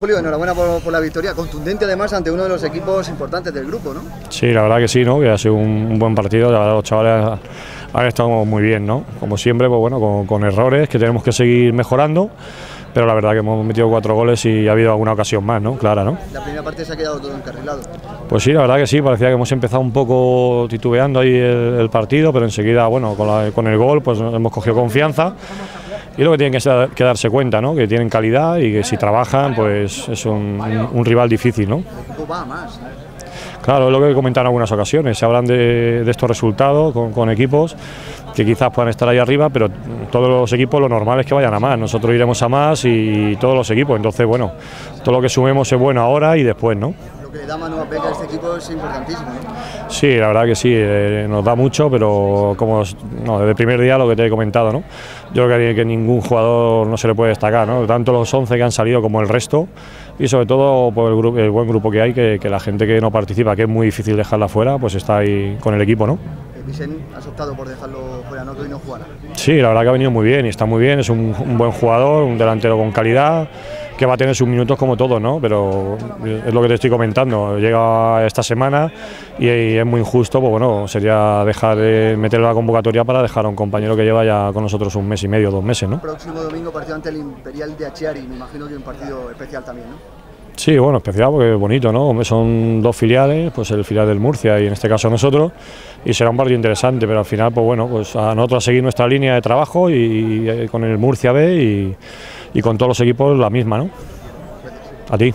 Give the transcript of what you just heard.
Julio, enhorabuena por, por, la victoria, contundente además ante uno de los equipos importantes del grupo, ¿no? Sí, la verdad que sí, ¿no? Que ha sido un, un buen partido, la verdad los chavales han estado muy bien, ¿no? Como siempre, pues bueno, con, con, errores que tenemos que seguir mejorando, pero la verdad que hemos metido cuatro goles y ha habido alguna ocasión más, ¿no? Clara, ¿no? La primera parte se ha quedado todo encarrilado. Pues sí, la verdad que sí, parecía que hemos empezado un poco titubeando ahí el, el partido, pero enseguida, bueno, con, la, con el gol, pues hemos cogido confianza y lo que tienen que, darse cuenta, ¿no? que tienen calidad y que si trabajan, pues es un, rival difícil. ¿no? Claro, es lo que he comentado en algunas ocasiones. Se hablan de, estos resultados con, equipos que quizás puedan estar ahí arriba, pero todos los equipos lo normal es que vayan a más. Nosotros iremos a más y todos los equipos. Entonces, bueno, todo lo que sumemos es bueno ahora y después, ¿no? Lo que le da mano a Beca a este equipo es importantísimo. ¿no? Sí, la verdad que sí, eh, nos da mucho, pero como no, desde el primer día lo que te he comentado, ¿no? Yo creo que, ningún jugador no se le puede destacar, ¿no? Tanto los 11 que han salido como el resto y sobre todo por el, grupo, el buen grupo que hay, que, que, la gente que no participa, que es muy difícil dejarla fuera, pues está ahí con el equipo, ¿no? Vicen, has optado por dejarlo fuera, ¿no? Que hoy no jugara. Sí, la verdad que ha venido muy bien y está muy bien, es un, un buen jugador, un delantero con calidad que va a tener sus minutos como todo, ¿no? Pero es lo que te estoy comentando, llega esta semana y, es muy injusto, pues bueno, sería dejar de meter la convocatoria para dejar a un compañero que lleva ya con nosotros un mes y medio, dos meses, ¿no? Próximo domingo partido ante el Imperial de Achiari, me imagino que un partido especial también, ¿no? Sí, bueno, especial porque es bonito, ¿no? Son dos filiales, pues el filial del Murcia y en este caso nosotros, y será un partido interesante, pero al final, pues bueno, pues a nosotros a seguir nuestra línea de trabajo y, y con el Murcia B y con todos los equipos la misma, ¿no? A ti.